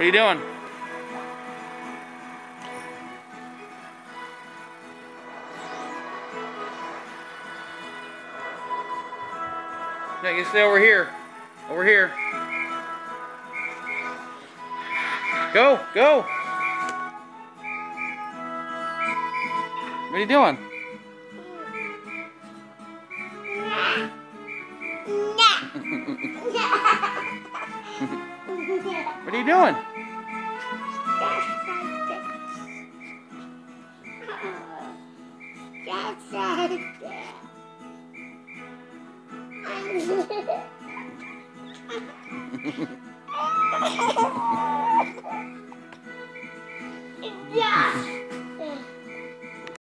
What are you doing? Yeah, you stay over here. Over here. Go, go. What are you doing? what are you doing? yeah.